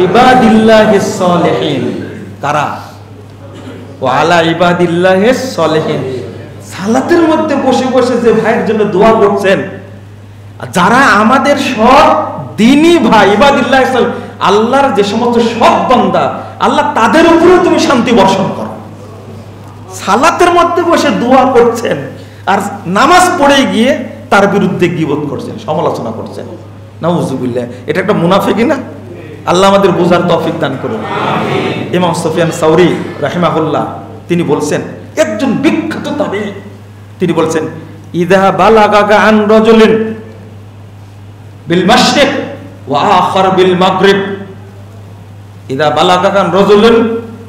Speaker 1: ইবাদিল্লাহিস সলিহিন। ও আলা ইবাদিল্লাহিস সলিহিন। সালাতের মধ্যে বসে বসে যে ভাইয়ের জন্য দোয়া করছেন যারা আমাদের সব দিনই ভাই, ইবাদিল্লাহ আল্লাহর যে সমস্ত সব বান্দা আল্লাহ তাদের উপরেও তুমি শান্তি বর্ষণ করো। সালাতের মধ্যে বসে দোয়া করছেন আর নামাজ পড়ে গিয়ে তার বিরুদ্ধে গিবোধ করছেন সমালোচনা করছেন। না নাউজুবিল্লাহ এটা একটা মুনাফিকি না? আল্লাহ আমাদের বোঝার তৌফিক দান করুন। ইমাম সফিয়ান সাউরি রাহিমাহুল্লাহ তিনি বলছেন একজন বিখ্যাত তাবি তিনি বলছেন ইদা বালাগাগা আন রজুলিন বিল মাশরিক ওয়া আখার বিল মাগরিব। ইদা বালাগাগা আন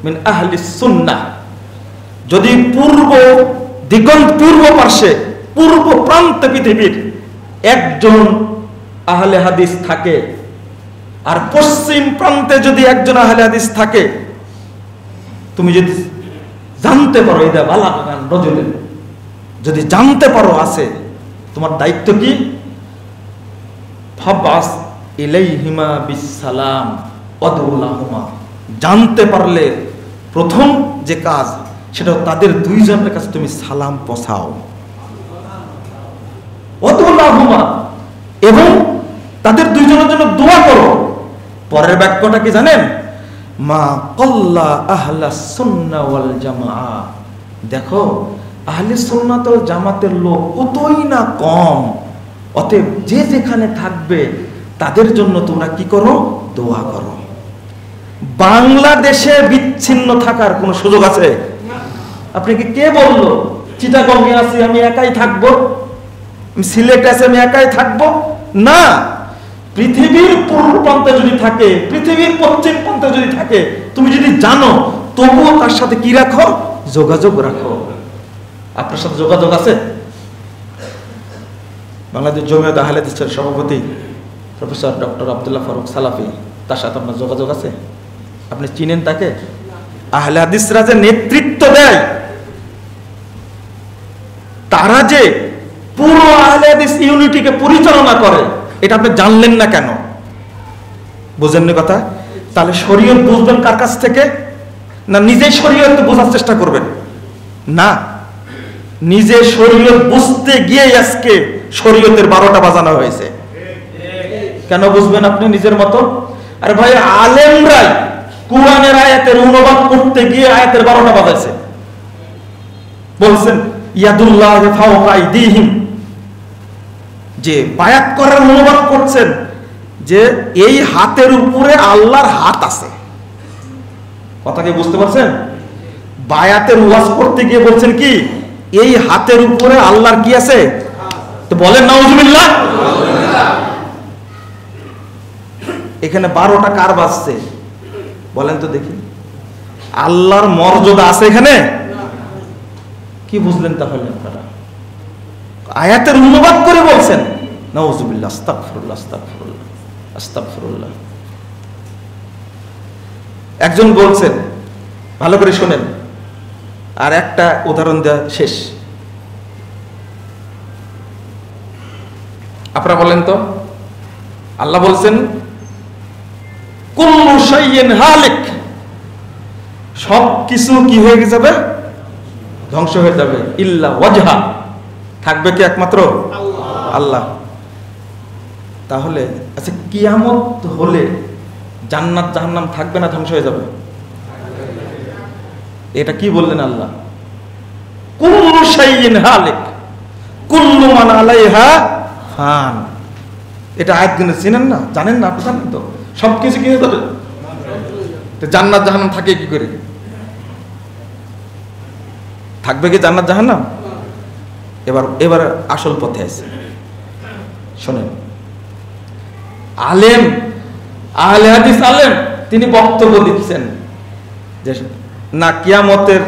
Speaker 1: মিন আহলি সুন্নাহ। যদি পূর্ব দিগন্ত, পূর্ব পার্শ্বে, পূর্ব প্রান্তে পৃথিবীর একজন আহলে হাদিস থাকে, আর পশ্চিম প্রান্তে যদি একজন আহলে হাদিস থাকে, তুমি যদি জানতে পারো এটা বালাগান রজুলেন। যদি জানতে পারো আছে, তোমার দায়িত্ব কি? ফাবাস ইলাইহিমা বিসালাম জানতে পারলে প্রথম যে কাজ, সেটা তাদের দুইজনের কাছে তুমি সালাম পৌঁছাও। অদউলাহুমা এবং তাদের দুইজনের জন্য দোয়া করো। পরের বাক্যটা কি জানেন? মা কল্লা আহলা ওয়াল জামা দেখো, আহলে জামাতের লোক কতই না কম। অতএব যে যেখানে থাকবে, তাদের জন্য তোমরা কি করো? দোয়া করো। বাংলাদেশে বিচ্ছিন্ন থাকার কোনো সুযোগ আছে? আপনাকে কে বলল? চিটাগঙ্গে আছি, আমি একাই থাকব। সিলেটে আছি, আমি একাই থাকব? না। পৃথিবীর পূর্ব প্রান্তে যদি থাকে, পৃথিবীর পশ্চিম প্রান্তে যদি থাকে, তুমি যদি জানো, তবুও তার সাথে কি রাখো? যোগাযোগ রাখো। আপনার সাথে যোগাযোগ আছে? বাংলাদেশ জমিয়ত আহলেদিসের সভাপতি প্রফেসর ডক্টর আবদুল্লাহ ফারুক সালাফি, তার সাথে আপনার যোগাযোগ আছে? আপনি চিনেন তাকে? আহলে হাদিসরা যে নেতৃত্ব দেয়, তারা যে পুরো আহলে হাদিস ইউনিটিকে পরিচালনা করে, এটা আপনি জানলেন না কেন? বুঝেন না কথা? তাহলে শরীয়ত বুঝবেন কার কাছ থেকে? না নিজে শরীয়ত বোঝার চেষ্টা করবেন? না। নিজে শরীয়ত বুঝতে গিয়ে আজকে শরীয়তের বারোটা বাজানো হয়েছে। কেন বুঝবেন আপনি নিজের মতো? আরে ভাই, আলেমরাই কোরআনের আয়াতের অনুবাদ করতে গিয়ে আয়াতের বারোটা বাজাইছে। বলছেন, ইয়াদুল্লাহ যে বায়াত করার অনুবাদ করছেন, যে এই হাতের উপরে আল্লাহর হাত আছে। কথা কি বুঝতে পারছেন? বায়াতের ওয়াজ করতে গিয়ে বলছেন কি, এই হাতের উপরে আল্লাহর কি আছে? তো বলেন, নাউজুবিল্লাহ। এখানে বারোটা কার বাজছে? বলেন তো দেখি। আল্লাহর মর্যাদা আছে এখানে? কি বুঝলেন তাহলে আপনারা? আয়াতের অনুবাদ করে বলছেন। একজন বলছেন, ভালো করে শোনেন। আর একটা উদাহরণ দেওয়া শেষ। আপনারা বলেন তো? আল্লাহ বলছেন কুল্লু হালিক। সব কিছু কি হয়ে যাবে? ধ্বংস হয়ে যাবে। ইল্লা ওয়াজহা। থাকবে কি একমাত্র? আল্লাহ। তাহলে আচ্ছা কিয়ামত হলে জান্নাত জাহান্নাম থাকবে না ধ্বংস হয়ে যাবে? এটা কি বললেন আল্লাহ? কুল্লু শাইইন হালিক। কুল্লু মান আলাইহা ফান। এটা আয়াত গুনে চিনেন না? জানেন না? আপনি জানেন তো? সব কিছু কি হয়ে যাবে জান্নাত জাহান্নাম থাকে কি করে? থাকবে কি জান্নাত জাহান্নাম? এবার এবার আসল পথে আছে। শোনেন, আলেম, আহলে হাদিস আলেম, তিনি বক্তব্য দিচ্ছেন যে, না, কিয়ামতের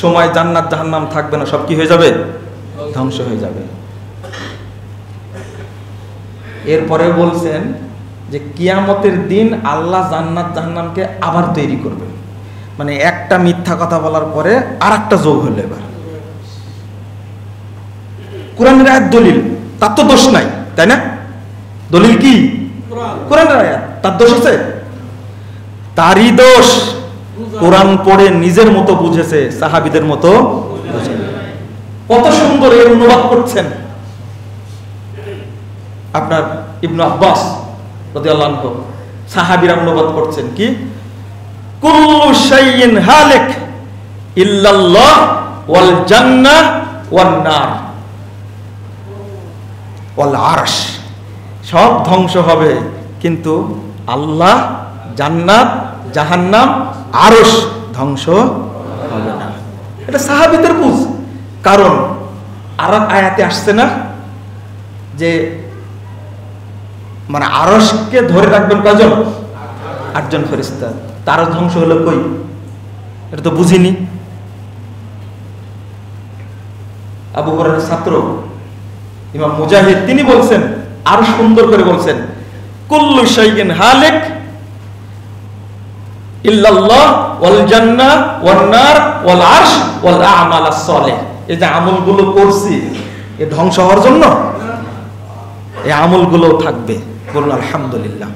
Speaker 1: সময় জান্নাত জাহান্নাম থাকবে না, সব কি হয়ে যাবে? ধ্বংস হয়ে যাবে। এরপরে বলছেন যে কিয়ামতের দিন আল্লাহ জান্নাত জাহান্নামকে আবার তৈরি করবে। মানে একটা মিথ্যা কথা বলার পরে আর একটা যোগ হলো এবার। কোরআনের আয়াত দলিল, তার তো দোষ নাই, তাই না? দলিল কি? কোরআনের আয়াত, তার দোষ আছে? তারই দোষ। কোরআন পড়ে নিজের মতো বুঝেছে, সাহাবিদের মতো। কত সুন্দর এর অনুবাদ করছেন। আপনার ইবনু আব্বাস রাদিয়াল্লাহু সাহাবীরা অনুবাদ করছেন কি? কুল্লু শাইইন হালিক ইল্লাল্লাহ ওয়াল জান্নাহ ওয়ান নার। ওয়াল আরশ। সব ধ্বংস হবে কিন্তু আল্লাহ জান্নাত জাহান্নাম আরশ ধ্বংস হবে না। এটা সাহাবিদের বুঝ। কারণ আর আয়াতে আসছে না যে মানে আরসকে ধরে রাখবেন কজন আটজন ফেরিস্তা তার ধ্বংস হলো কই? এটা তো বুঝিনি। আবু হরের ছাত্র, ইমাম মুজাহিদ, তিনি বলছেন, আরও সুন্দর করে বলছেন, কুল্লু শাইইন হালিক ইল্লাল্লাহ ওয়াল জান্নাহ ওয়ান নার ওয়াল আরশ ওয়াল আমাল আস-সালিহ। এই যে আমলগুলো করছি, এ ধ্বংস হওয়ার জন্য? এই আমলগুলো থাকবে। বলুন আলহামদুলিল্লাহ।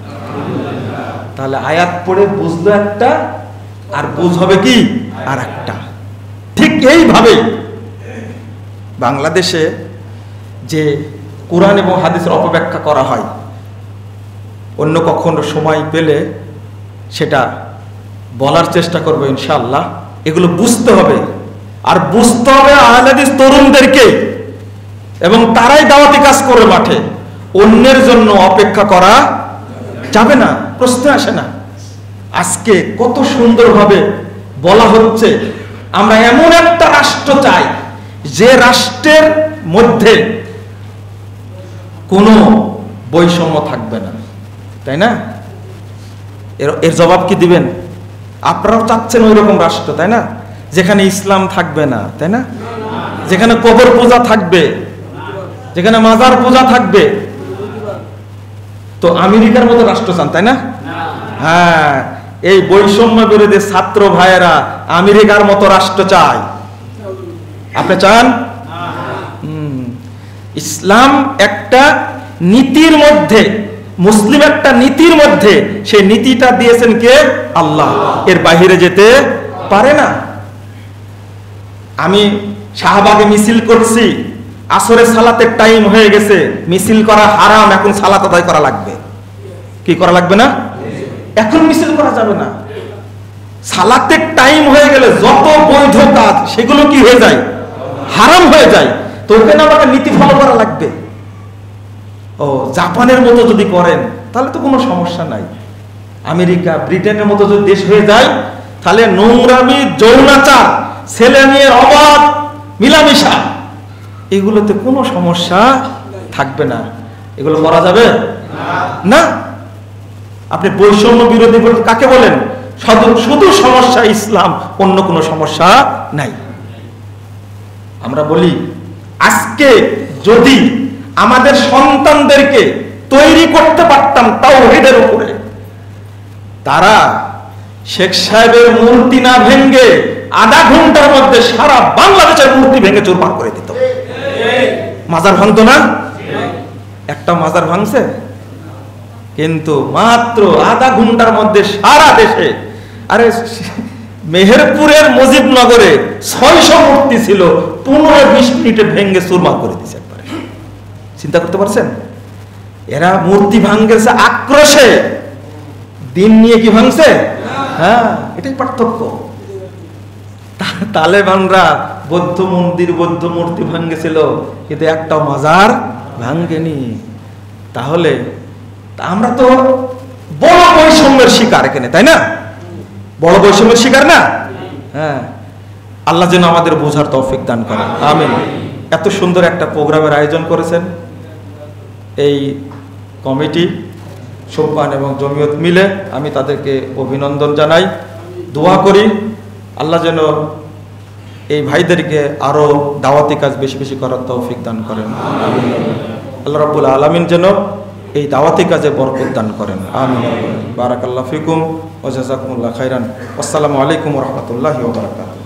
Speaker 1: তাহলে আয়াত পড়ে বুঝলো একটা, আর বুঝ হবে কি? আর একটা ঠিক এইভাবে বাংলাদেশে যে কোরআন এবং হাদিসের অপব্যাখ্যা করা হয়, অন্য কখনো সময় পেলে সেটা বলার চেষ্টা করব ইনশাআল্লাহ। এগুলো বুঝতে হবে। আর বুঝতে হবে আহলাদিস তরুণদেরকে এবং তারাই দাওয়াতি কাজ করে মাঠে। অন্যের জন্য অপেক্ষা করা যাবে না, প্রশ্ন আসে না। আজকে কত সুন্দরভাবে বলা হচ্ছে, আমরা এমন একটা রাষ্ট্র চাই, যে রাষ্ট্রের মধ্যে কোনো বৈষম্য থাকবে না। তাই না? এর এর জবাব কি দিবেন? আপনারাও চাচ্ছেন ওই রকম রাষ্ট্র, তাই না? যেখানে ইসলাম থাকবে না, তাই না? যেখানে কবর পূজা থাকবে, যেখানে মাজার পূজা থাকবে তো আমেরিকার মতো রাষ্ট্র চান, তাই না? হ্যাঁ এই বৈষম্য বিরোধী ছাত্র ভাইয়েরা আমেরিকার মতো রাষ্ট্র চায়। আপনি চান। ইসলাম একটা নীতির মধ্যে, মুসলিম একটা নীতির মধ্যে, সেই নীতিটা দিয়েছেন কে? আল্লাহ। এর বাহিরে যেতে পারে না। আমি শাহবাগে মিছিল করছি আসরে সালাতের টাইম হয়ে গেছে, মিছিল করা হারাম, এখন সালাত আদায় করা লাগবে। কি করা লাগবে না? এখন মিছিল করা যাবে না। সালাতের টাইম হয়ে গেলে যত বৈধ কাজ, সেগুলো কি হয়ে যায়? হারাম হয়ে যায়। তো ওখানে আমাকে নীতি ফলো করা লাগবে। ও, জাপানের মতো যদি করেন, তাহলে তো কোনো সমস্যা নাই। আমেরিকা, ব্রিটেনের মতো যদি দেশ হয়ে যায়, তাহলে নোংরামি, যৌনাচার ছেলে মেয়ের অবাধ, মিলামিশা। এগুলোতে কোনো সমস্যা থাকবে না। এগুলো করা যাবে? না। আপনি বৈষম্য বিরোধী কাকে বলেন? শুধু শুধু সমস্যা ইসলাম, অন্য কোনো সমস্যা নাই। আমরা বলি, আজকে যদি আমাদের সন্তানদেরকে তৈরি করতে পারতাম তাওহীদের উপরে, তারা শেখ সাহেবের মূর্তি না ভেঙ্গে আধা ঘণ্টার মধ্যে সারা বাংলাদেশের মূর্তি ভেঙে চুরমার করে মাজার ভাঙতো না? একটা মাজার ভাঙছে? কিন্তু মাত্র আধা ঘণ্টার মধ্যে সারা দেশে, আরে মেহেরপুরের মুজিবনগরে ছয়শো মূর্তি ছিল, পনেরো বিশ মিনিটে ভেঙ্গে চুরমার করে দিছে একবারে। চিন্তা করতে পারছেন? এরা মূর্তি ভাঙ্গেছে আক্রোশে। দিন নিয়ে কি ভাঙছে? হ্যাঁ এটাই পার্থক্য। তালেবানরা বৌদ্ধ মন্দির, বৌদ্ধ মূর্তি ভাঙ্গেছিল, কিন্তু একটা মাজার ভাঙ্গেনি। তাহলে আমরা তো বড় বৈষম্যের শিকার এখানে, তাই না? বড় বৈষম্যের শিকার না? হ্যাঁ। আল্লাহ যেন আমাদের বোঝার তৌফিক দান করে আমি এত সুন্দর একটা প্রোগ্রামের আয়োজন করেছেন। এই কমিটি সোপান এবং জমিয়ত মিলে আমি তাদেরকে অভিনন্দন জানাই। দোয়া করি। আল্লাহ যেন এই ভাইদেরকে আরও দাওয়াতি কাজ বেশি বেশি করার তৌফিক দান করেন। আল্লাহ রাব্বুল আলামিন যেন এই দাওয়াতি কাজে বরকত দান করেন। আমিন। বারাকাল্লাহ ফিকুম ওয়া জাযাকুমুল্লাহ খাইরান আসসালামু আলাইকুম রাহমাতুল্লাহি ওয়া বারাকাতুহু।